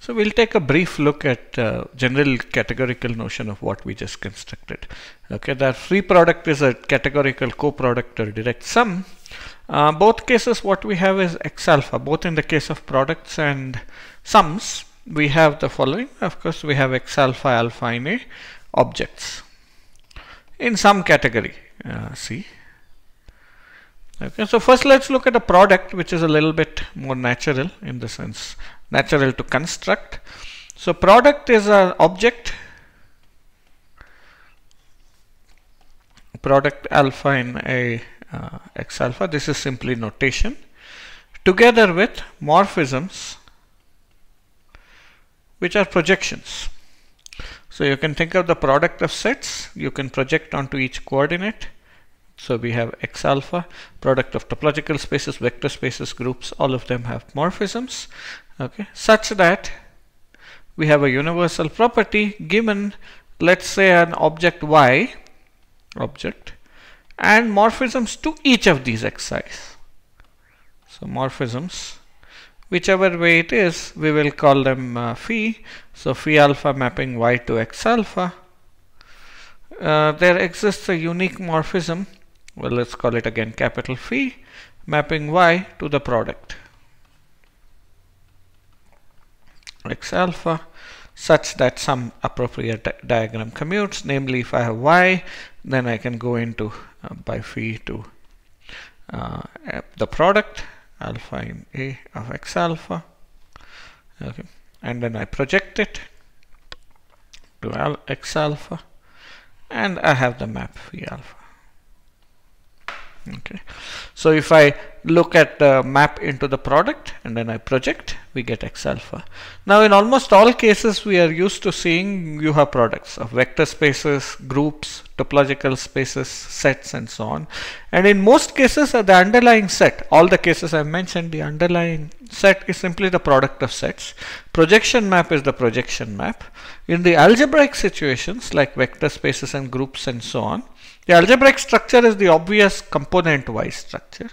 So we'll take a brief look at uh, general categorical notion of what we just constructed. Okay, that free product is a categorical co-product or direct sum. Uh, both cases what we have is x alpha, both in the case of products and sums, we have the following. Of course, we have x alpha alpha in a objects in some category. Uh, see. Okay, so first let's look at a product which is a little bit more natural in the sense natural to construct. So product is an object product alpha in a uh, x alpha. This is simply notation. Together with morphisms which are projections. So you can think of the product of sets. You can project onto each coordinate so we have X alpha, product of topological spaces, vector spaces, groups, all of them have morphisms, okay, such that we have a universal property given, let's say an object Y, object, and morphisms to each of these Xi's. So morphisms, whichever way it is, we will call them uh, phi. So phi alpha mapping Y to X alpha. Uh, there exists a unique morphism well let's call it again capital phi mapping y to the product. X alpha such that some appropriate di diagram commutes namely if I have y then I can go into uh, by phi to uh, the product alpha in a of x alpha okay and then I project it to al x alpha and I have the map phi alpha okay. So if I look at the map into the product and then I project we get X alpha. Now in almost all cases we are used to seeing you have products of vector spaces groups topological spaces sets and so on. And in most cases the underlying set all the cases I've mentioned the underlying set is simply the product of sets. Projection map is the projection map. In the algebraic situations like vector spaces and groups and so on the algebraic structure is the obvious component-wise structure.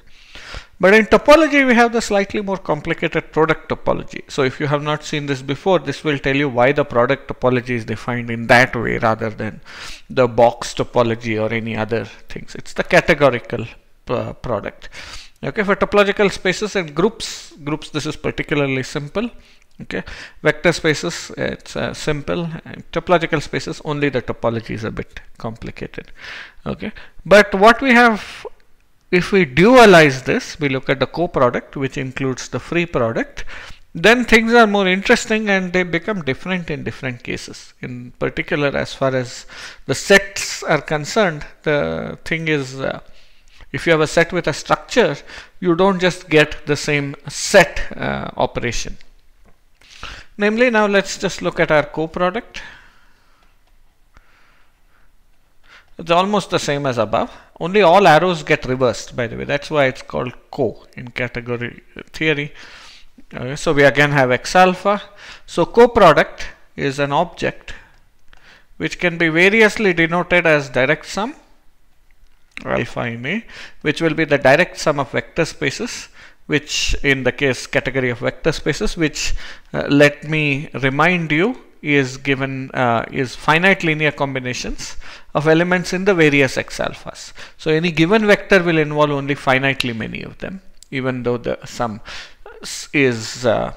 But in topology, we have the slightly more complicated product topology. So if you have not seen this before, this will tell you why the product topology is defined in that way rather than the box topology or any other things. It's the categorical uh, product. Okay, for topological spaces and groups, groups this is particularly simple okay. Vector spaces it's uh, simple. Topological spaces only the topology is a bit complicated. Okay. But what we have if we dualize this we look at the co-product which includes the free product then things are more interesting and they become different in different cases. In particular as far as the sets are concerned the thing is uh, if you have a set with a structure you don't just get the same set uh, operation Namely, now let's just look at our co-product. It's almost the same as above. Only all arrows get reversed, by the way. That's why it's called co in category theory. Okay, so we again have X alpha. So co-product is an object which can be variously denoted as direct sum alpha in A, which will be the direct sum of vector spaces which in the case category of vector spaces which uh, let me remind you is given uh, is finite linear combinations of elements in the various x alphas. So any given vector will involve only finitely many of them even though the sum is uh,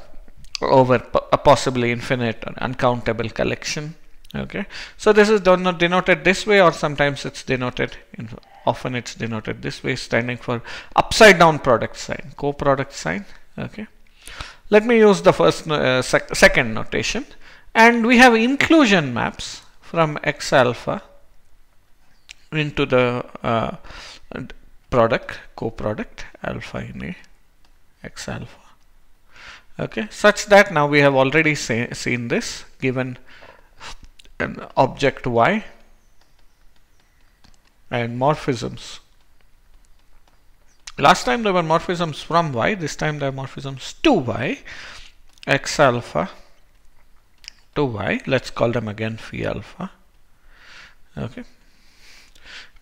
over a possibly infinite or uncountable collection okay. So this is denoted this way or sometimes it's denoted in often it's denoted this way standing for upside down product sign co-product sign. Okay. Let me use the first uh, sec second notation. And we have inclusion maps from x alpha into the uh, product co-product alpha in a x alpha. Okay. Such that now we have already seen this given an object y and morphisms. Last time there were morphisms from y, this time there are morphisms to y, x alpha to y, let's call them again phi alpha. Okay.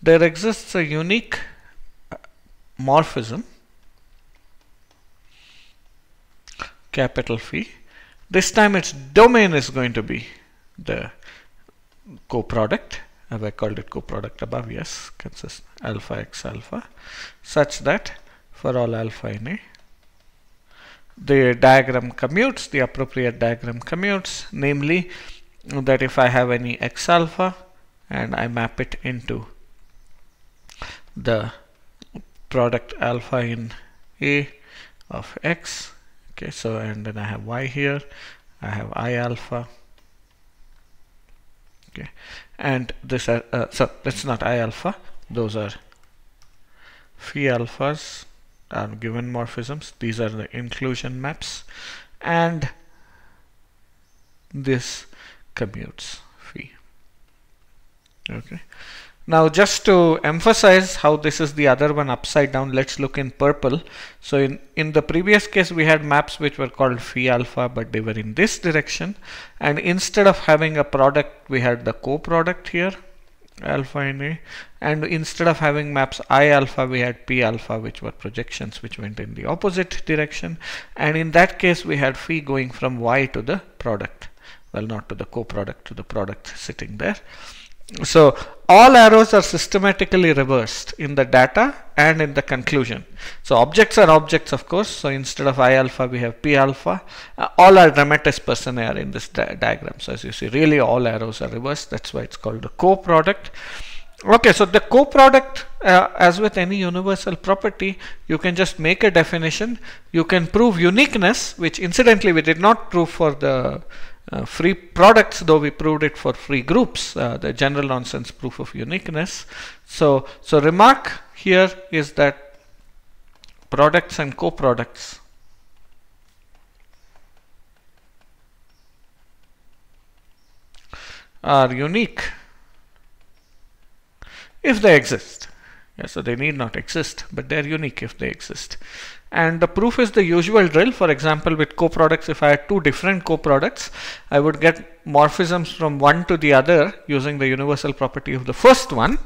There exists a unique uh, morphism, capital phi, This time its domain is going to be the coproduct. Have I called it coproduct above? Yes, consists alpha x alpha, such that for all alpha in A, the diagram commutes, the appropriate diagram commutes, namely that if I have any x alpha and I map it into the product alpha in A of x, okay, so and then I have y here, I have i alpha, okay, and this are, uh, so that's not i alpha, those are phi alphas are given morphisms. These are the inclusion maps and this commutes phi. Okay. Now just to emphasize how this is the other one upside down, let's look in purple. So in, in the previous case we had maps which were called phi alpha but they were in this direction. And instead of having a product we had the co-product here alpha and A. And instead of having maps I alpha we had P alpha which were projections which went in the opposite direction. And in that case we had phi going from Y to the product. Well not to the co-product to the product sitting there so all arrows are systematically reversed in the data and in the conclusion. So objects are objects of course. So instead of I alpha we have P alpha. Uh, all are dramatis personae are in this di diagram. So as you see really all arrows are reversed. That's why it's called the co-product. Okay, so the co-product, uh, as with any universal property, you can just make a definition. You can prove uniqueness, which incidentally we did not prove for the uh, free products though we proved it for free groups uh, the general nonsense proof of uniqueness. So so remark here is that products and co-products are unique if they exist yeah, so they need not exist but they're unique if they exist. And the proof is the usual drill. For example with co-products if I had two different co-products I would get morphisms from one to the other using the universal property of the first one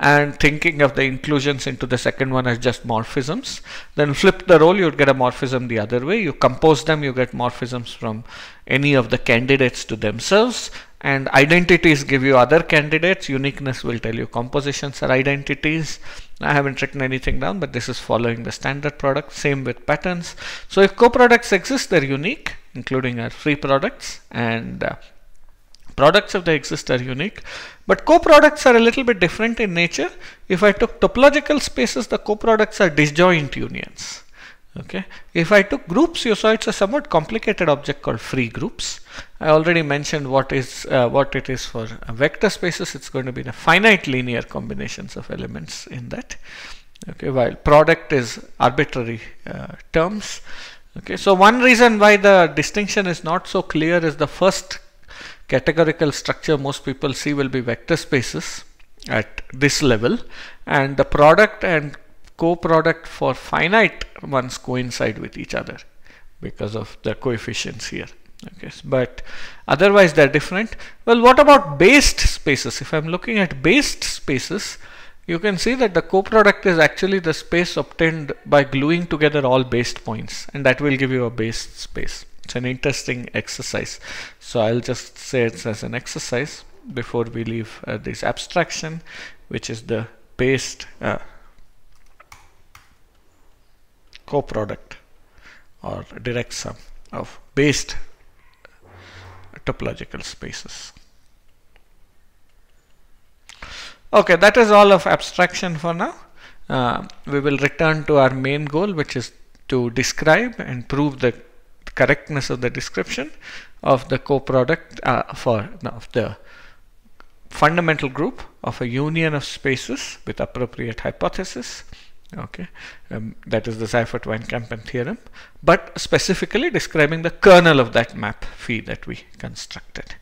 and thinking of the inclusions into the second one as just morphisms. Then flip the role you'd get a morphism the other way. You compose them you get morphisms from any of the candidates to themselves and identities give you other candidates. Uniqueness will tell you compositions are identities. I haven't written anything down but this is following the standard product. Same with patterns. So if co-products exist they're unique including our free products. And uh, products if they exist are unique. But co-products are a little bit different in nature. If I took topological spaces the co-products are disjoint unions okay? If I took groups you saw it's a somewhat complicated object called free groups. I already mentioned what is uh, what it is for vector spaces. It's going to be the finite linear combinations of elements in that. Okay? While product is arbitrary uh, terms. Okay? So one reason why the distinction is not so clear is the first categorical structure most people see will be vector spaces at this level. And the product and co-product for finite ones coincide with each other because of the coefficients here okay? But otherwise they're different. Well what about based spaces? If i'm looking at based spaces you can see that the co-product is actually the space obtained by gluing together all based points and that will give you a based space. It's an interesting exercise. So i'll just say it as an exercise before we leave uh, this abstraction which is the based uh, co-product or direct sum of based topological spaces. Okay, that is all of abstraction for now. Uh, we will return to our main goal, which is to describe and prove the correctness of the description of the co-product uh, for no, the fundamental group of a union of spaces with appropriate hypothesis okay. Um, that is the Seifert-Van Kampen theorem. But specifically describing the kernel of that map phi that we constructed